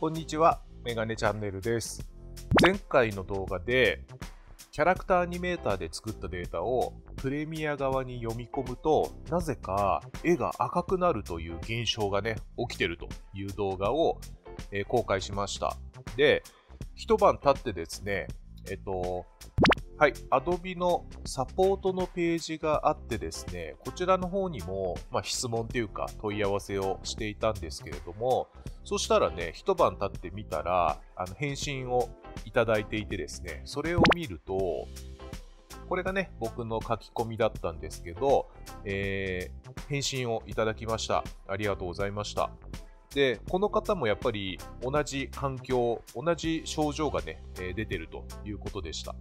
こんにちは、メガネチャンネルです。前回の動画で、キャラクターアニメーターで作ったデータをプレミア側に読み込むと、なぜか絵が赤くなるという現象がね、起きてるという動画を、えー公開しました。で、一晩経ってですね、えっと、はい、Adobe のサポートのページがあってですね、こちらの方にも、まあ、質問というか問い合わせをしていたんですけれども、そしたらね、一晩経ってみたら、あの返信をいただいていてですね、それを見ると、これがね、僕の書き込みだったんですけど、えー返信をいただきました。ありがとうございました。で、この方もやっぱり同じ環境、同じ症状がね、え出てるということでした。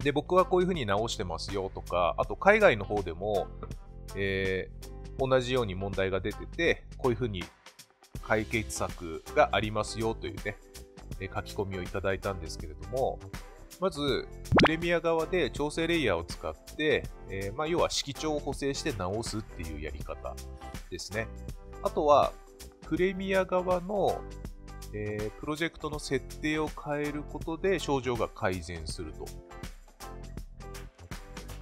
で、僕はこういうふうに直してますよとか、あと海外の方でも、えー同じように問題が出てて、こういうふうに解決策がありますよというね、え書き込みをいただいたんですけれども、まず、プレミア側で調整レイヤーを使って、えーまあ、要は色調を補正して直すっていうやり方ですね。あとは、プレミア側の、えープロジェクトの設定を変えることで症状が改善すると。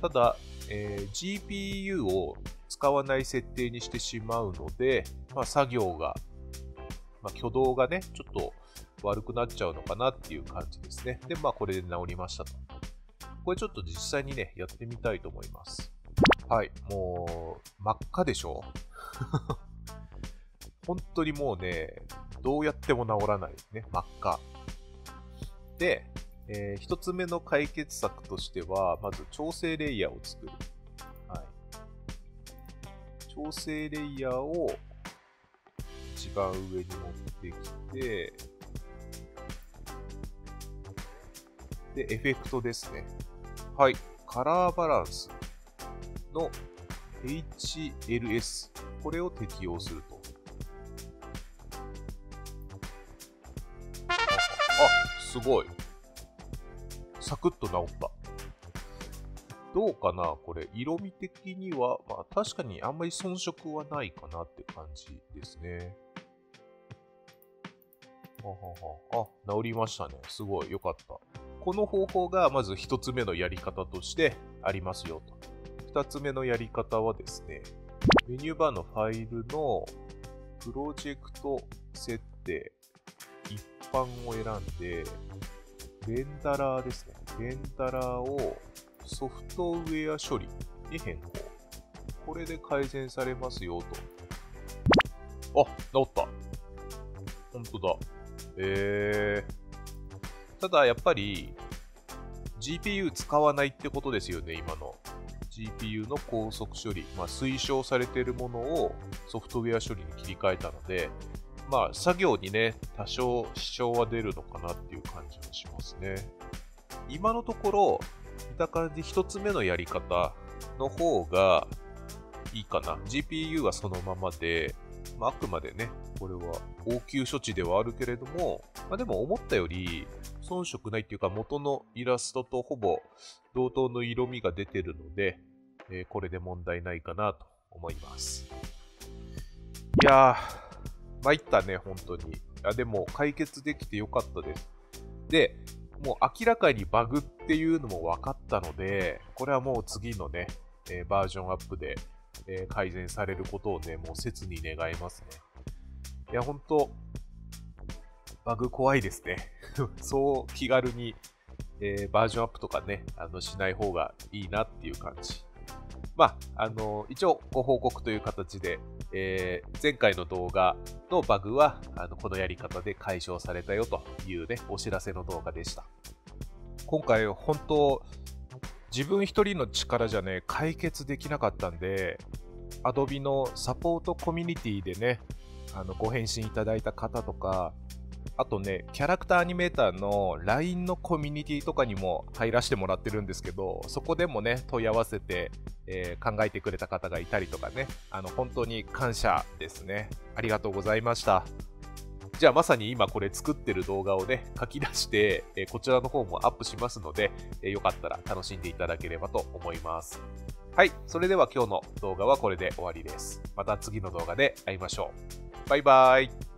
ただ、えー GPU を使わない設定にしてしまうので、まあ、作業が、まあ、挙動がね、ちょっと悪くなっちゃうのかなっていう感じですね。で、まあ、これで治りましたと。これちょっと実際にね、やってみたいと思います。はい、もう、真っ赤でしょ？本当にもうね、どうやっても治らないですね、真っ赤。で、えー一つ目の解決策としては、まず調整レイヤーを作る。はい。調整レイヤーを上に持ってきて、で、エフェクトですね。はい。カラーバランスの HLS。これを適用すると。あ、すごい。サクッと治った。どうかなこれ、色味的には、まあ確かにあんまり遜色はないかなって感じですね。はははあ、治りましたね。すごい、よかった。この方法がまず一つ目のやり方としてありますよと。二つ目のやり方はですね、メニューバーのファイルのプロジェクト設定、一般を選んで、レンダラーですね。レンダラーをソフトウェア処理に変更。これで改善されますよと。あ、治った。本当だ。えー。ただやっぱり GPU 使わないってことですよね、今の。GPU の高速処理、まあ、推奨されているものをソフトウェア処理に切り替えたので、まあ、作業にね、多少支障は出るのかなっていう感じがしますね。今のところ、見た感じ一つ目のやり方の方がいいかな。GPU はそのままで、まあ、あくまでね、これは応急処置ではあるけれども、まあ、でも思ったより遜色ないっていうか元のイラストとほぼ同等の色味が出てるので、えーこれで問題ないかなと思います。いやー、参ったね、本当に。あでも解決できてよかったです。で、もう明らかにバグっていうのも分かったので、これはもう次のね、えーバージョンアップで、え改善されることをね、もう切に願いますね。いや、本当バグ怖いですね。そう気軽に、えーバージョンアップとかね、あのしない方がいいなっていう感じ。まあ、あの一応ご報告という形で、えー前回の動画のバグはあのこのやり方で解消されたよというね、お知らせの動画でした。今回、本当、自分一人の力じゃね、解決できなかったんで、Adobe のサポートコミュニティでね、あのご返信いただいた方とか、あとね、キャラクターアニメーターの LINE のコミュニティとかにも入らせてもらってるんですけど、そこでもね、問い合わせて、えー考えてくれた方がいたりとかね、あの本当に感謝ですね。ありがとうございました。じゃあまさに今これ作ってる動画をね、書き出して、えーこちらの方もアップしますので、えーよかったら楽しんでいただければと思います。はい、それでは今日の動画はこれで終わりです。また次の動画で会いましょう。バイバイ。